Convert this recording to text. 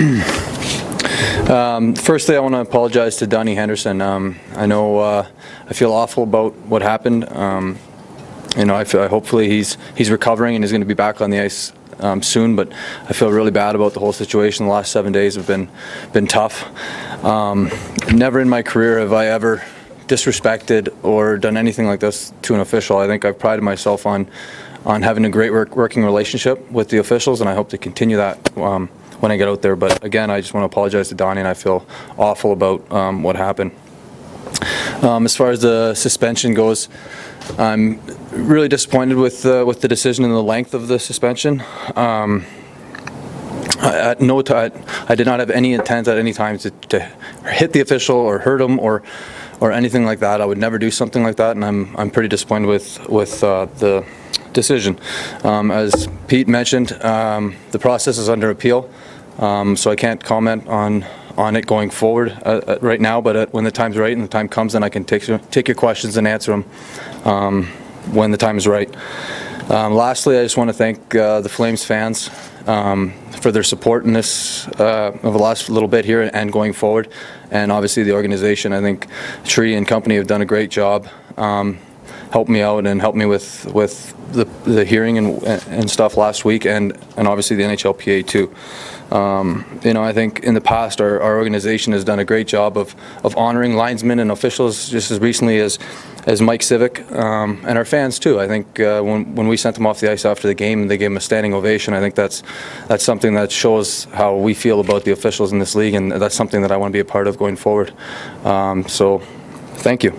Um, Firstly, I want to apologize to Donnie Henderson. Um, I know uh, I feel awful about what happened. Um, You know, I feel, hopefully he's he's recovering and he's going to be back on the ice um, soon. But I feel really bad about the whole situation. The last seven days have been been tough. Um, Never in my career have I ever disrespected or done anything like this to an official. I think I've prided myself on on having a great work, working relationship with the officials, and I hope to continue that um, when I get out there. But again, I just want to apologize to Donnie, and I feel awful about um, what happened. Um, as far as the suspension goes, I'm really disappointed with uh, with the decision and the length of the suspension. Um, I- At no time, I did not have any intent at any time to, to hit the official or hurt him or or anything like that. I would never do something like that, and I'm I'm pretty disappointed with with uh, the decision. Um, as Pete mentioned, um, the process is under appeal, um, so I can't comment on on it going forward uh, uh, right now. But uh, when the time's right and the time comes, then I can take your- take your questions and answer them um, when the time is right. Um, Lastly, I just want to thank uh, the Flames fans um, for their support in this, uh, over the last little bit here and going forward, and obviously the organization. I think Tree and company have done a great job, um, helped me out and helped me with, with the the hearing and and stuff last week, and and obviously the NHLPA too. Um, You know, I think in the past, our our organization has done a great job of of honoring linesmen and officials, just as recently as as Mike Cvik, um, and our fans too. I think uh, when when we sent them off the ice after the game, they gave them a standing ovation. I think that's that's something that shows how we feel about the officials in this league, and that's something that I want to be a part of going forward. Um, So, thank you.